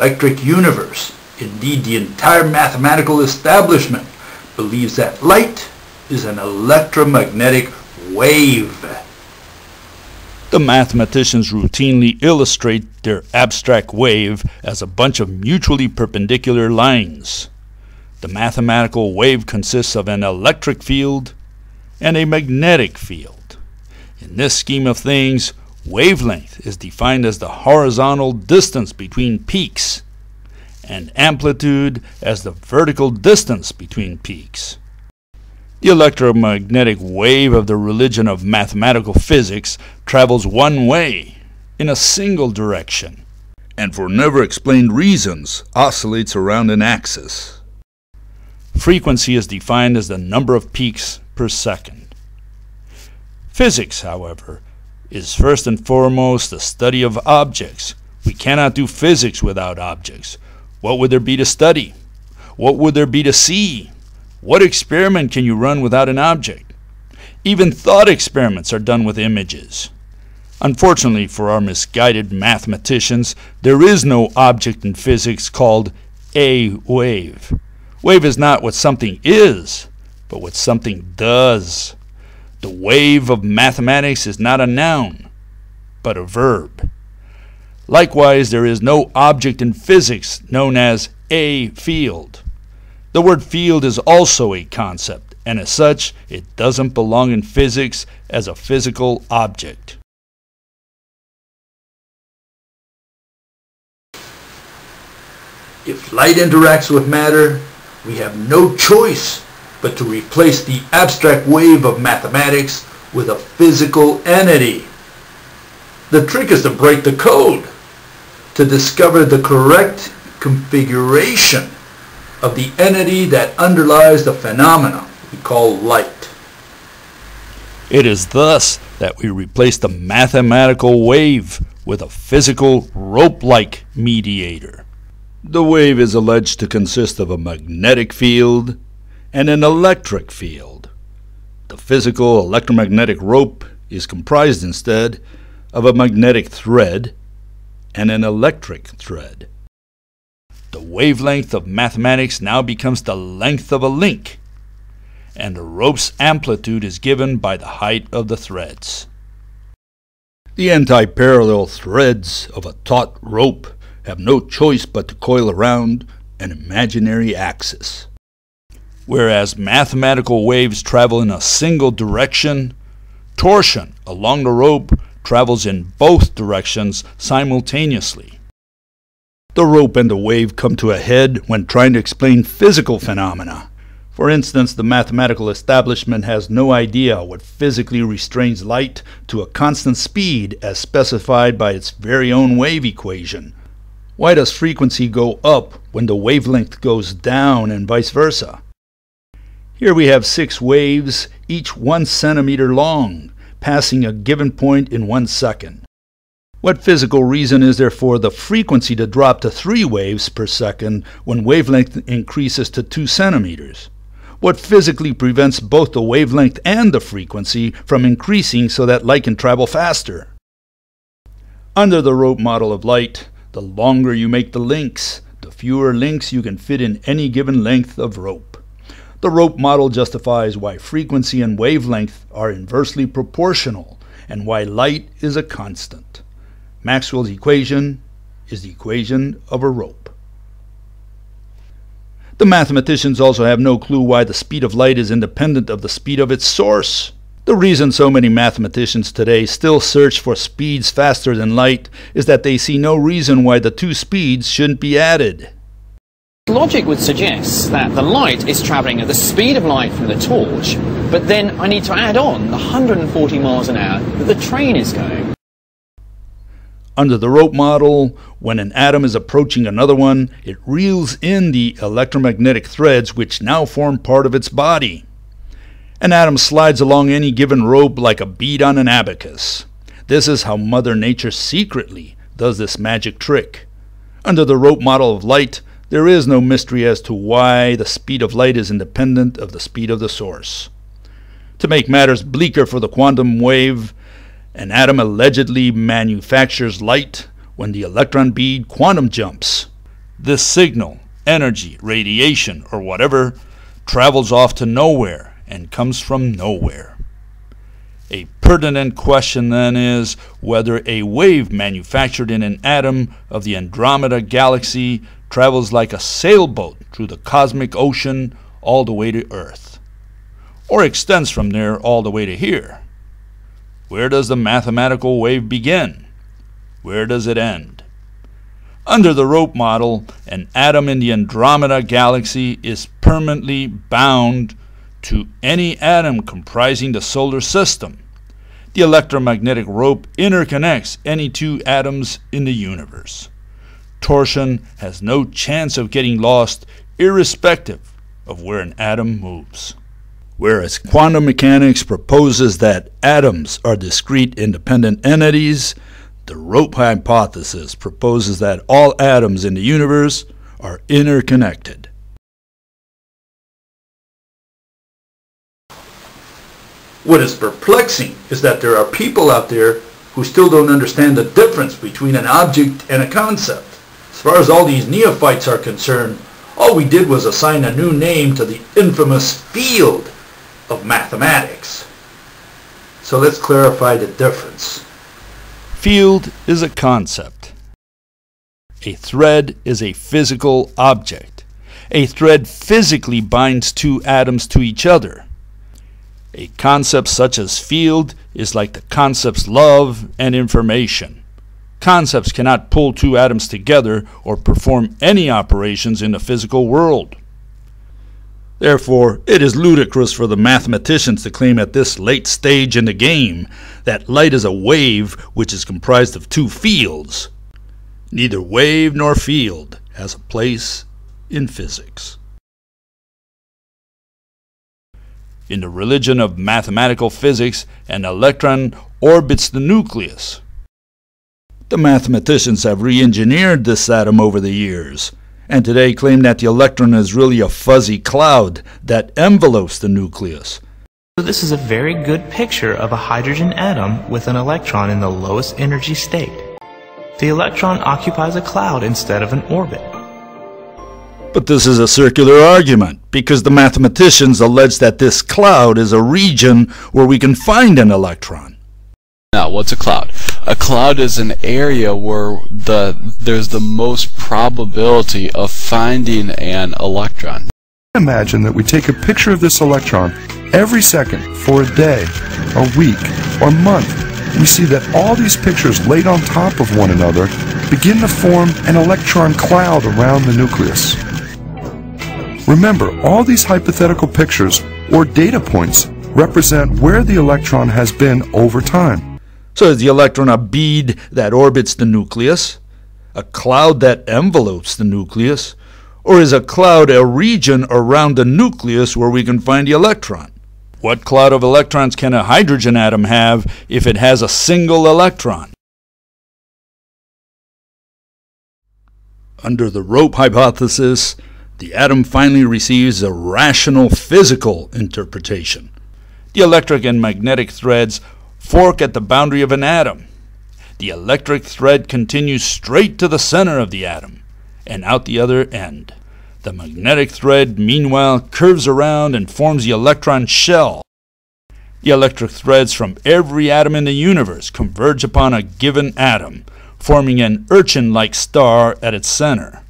electric universe, indeed the entire mathematical establishment, believes that light is an electromagnetic wave. The mathematicians routinely illustrate their abstract wave as a bunch of mutually perpendicular lines. The mathematical wave consists of an electric field and a magnetic field. In this scheme of things, wavelength is defined as the horizontal distance between peaks and amplitude as the vertical distance between peaks. The electromagnetic wave of the religion of mathematical physics travels one way, in a single direction, and for never explained reasons oscillates around an axis. Frequency is defined as the number of peaks per second. Physics, however, is first and foremost the study of objects. We cannot do physics without objects. What would there be to study? What would there be to see? What experiment can you run without an object? Even thought experiments are done with images. Unfortunately for our misguided mathematicians, there is no object in physics called a wave. Wave is not what something is, but what something does. The wave of mathematics is not a noun, but a verb. Likewise, there is no object in physics known as a field. The word field is also a concept, and as such, it doesn't belong in physics as a physical object. If light interacts with matter, we have no choice but to replace the abstract wave of mathematics with a physical entity. The trick is to break the code, to discover the correct configuration of the entity that underlies the phenomena we call light. It is thus that we replace the mathematical wave with a physical rope-like mediator. The wave is alleged to consist of a magnetic field and an electric field. The physical electromagnetic rope is comprised instead of a magnetic thread and an electric thread. The wavelength of mathematics now becomes the length of a link, and the rope's amplitude is given by the height of the threads. The anti-parallel threads of a taut rope have no choice but to coil around an imaginary axis. Whereas mathematical waves travel in a single direction, torsion along the rope travels in both directions simultaneously. The rope and the wave come to a head when trying to explain physical phenomena. For instance, the mathematical establishment has no idea what physically restrains light to a constant speed as specified by its very own wave equation. Why does frequency go up when the wavelength goes down and vice versa? Here we have six waves, each one centimeter long, passing a given point in one second. What physical reason is there for the frequency to drop to 3 waves per second when wavelength increases to 2 centimeters? What physically prevents both the wavelength and the frequency from increasing so that light can travel faster? Under the rope model of light, the longer you make the links, the fewer links you can fit in any given length of rope. The rope model justifies why frequency and wavelength are inversely proportional and why light is a constant. Maxwell's equation is the equation of a rope. The mathematicians also have no clue why the speed of light is independent of the speed of its source. The reason so many mathematicians today still search for speeds faster than light is that they see no reason why the two speeds shouldn't be added. Logic would suggest that the light is travelling at the speed of light from the torch, but then I need to add on the 140 miles an hour that the train is going. Under the rope model, when an atom is approaching another one, it reels in the electromagnetic threads which now form part of its body. An atom slides along any given rope like a bead on an abacus. This is how Mother Nature secretly does this magic trick. Under the rope model of light, there is no mystery as to why the speed of light is independent of the speed of the source. To make matters bleaker for the quantum wave, an atom allegedly manufactures light when the electron bead quantum jumps. This signal, energy, radiation, or whatever, travels off to nowhere and comes from nowhere. A pertinent question then is whether a wave manufactured in an atom of the Andromeda galaxy travels like a sailboat through the cosmic ocean all the way to Earth, or extends from there all the way to here. Where does the mathematical wave begin? Where does it end? Under the rope model, an atom in the Andromeda galaxy is permanently bound to any atom comprising the solar system. The electromagnetic rope interconnects any two atoms in the universe. Torsion has no chance of getting lost irrespective of where an atom moves. Whereas quantum mechanics proposes that atoms are discrete independent entities, the rope hypothesis proposes that all atoms in the universe are interconnected. What is perplexing is that there are people out there who still don't understand the difference between an object and a concept. As far as all these neophytes are concerned, all we did was assign a new name to the infamous field of mathematics. So let's clarify the difference. Field is a concept. A thread is a physical object. A thread physically binds two atoms to each other. A concept such as field is like the concepts love and information. Concepts cannot pull two atoms together or perform any operations in the physical world. Therefore, it is ludicrous for the mathematicians to claim at this late stage in the game that light is a wave which is comprised of two fields. Neither wave nor field has a place in physics. In the religion of mathematical physics, an electron orbits the nucleus. The mathematicians have re engineered this atom over the years, and today claim that the electron is really a fuzzy cloud that envelopes the nucleus. So this is a very good picture of a hydrogen atom with an electron in the lowest energy state. The electron occupies a cloud instead of an orbit. But this is a circular argument, because the mathematicians allege that this cloud is a region where we can find an electron. Now, what's a cloud? A cloud is an area where the there's the most probability of finding an electron. Imagine that we take a picture of this electron every second for a day, a week, or month. We see that all these pictures laid on top of one another begin to form an electron cloud around the nucleus. Remember, all these hypothetical pictures or data points represent where the electron has been over time. So is the electron a bead that orbits the nucleus? A cloud that envelopes the nucleus? Or is a cloud a region around the nucleus where we can find the electron? What cloud of electrons can a hydrogen atom have if it has a single electron? Under the rope hypothesis, the atom finally receives a rational physical interpretation. The electric and magnetic threads fork at the boundary of an atom. The electric thread continues straight to the center of the atom and out the other end. The magnetic thread, meanwhile, curves around and forms the electron shell. The electric threads from every atom in the universe converge upon a given atom, forming an urchin like star at its center.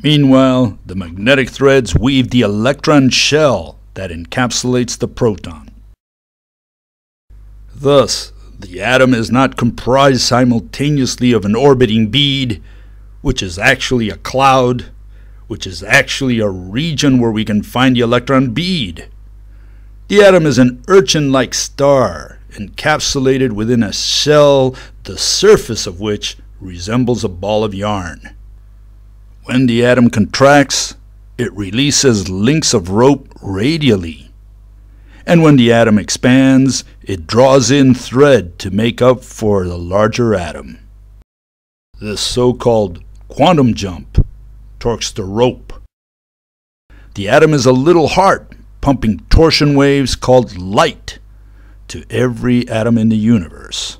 Meanwhile, the magnetic threads weave the electron shell that encapsulates the proton. Thus, the atom is not comprised simultaneously of an orbiting bead, which is actually a cloud, which is actually a region where we can find the electron bead. The atom is an urchin like star, encapsulated within a shell, the surface of which resembles a ball of yarn. When the atom contracts, it releases links of rope radially. And when the atom expands, it draws in thread to make up for the larger atom. This so-called quantum jump torques the rope. The atom is a little heart pumping torsion waves called light to every atom in the universe.